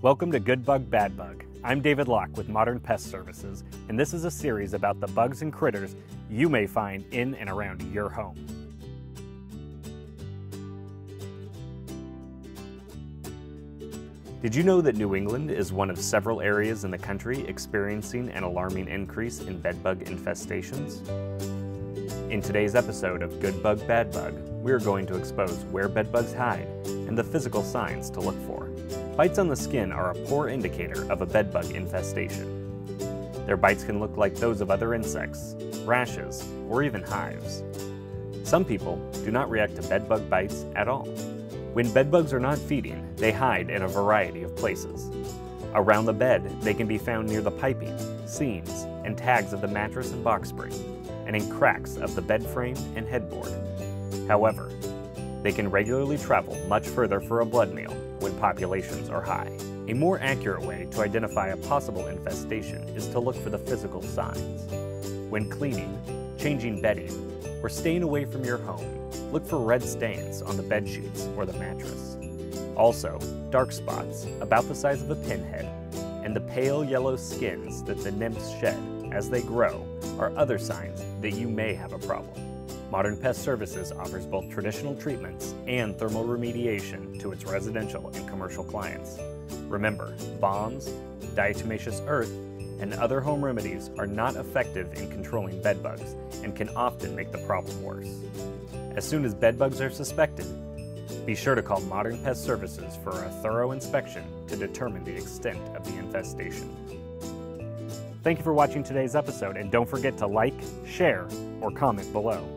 Welcome to Good Bug Bad Bug. I'm David Locke with Modern Pest Services, and this is a series about the bugs and critters you may find in and around your home. Did you know that New England is one of several areas in the country experiencing an alarming increase in bedbug infestations? In today's episode of Good Bug Bad Bug, we are going to expose where bedbugs hide and the physical signs to look for. Bites on the skin are a poor indicator of a bedbug infestation. Their bites can look like those of other insects, rashes, or even hives. Some people do not react to bedbug bites at all. When bedbugs are not feeding, they hide in a variety of places. Around the bed, they can be found near the piping, seams, and tags of the mattress and box spring, and in cracks of the bed frame and headboard. However, they can regularly travel much further for a blood meal when populations are high. A more accurate way to identify a possible infestation is to look for the physical signs. When cleaning, changing bedding, or staying away from your home, look for red stains on the bed sheets or the mattress. Also, dark spots about the size of a pinhead and the pale yellow skins that the nymphs shed as they grow are other signs that you may have a problem. Modern Pest Services offers both traditional treatments and thermal remediation to its residential and commercial clients. Remember, bombs, diatomaceous earth, and other home remedies are not effective in controlling bed bugs and can often make the problem worse. As soon as bed bugs are suspected, be sure to call Modern Pest Services for a thorough inspection to determine the extent of the infestation. Thank you for watching today's episode, and don't forget to like, share, or comment below.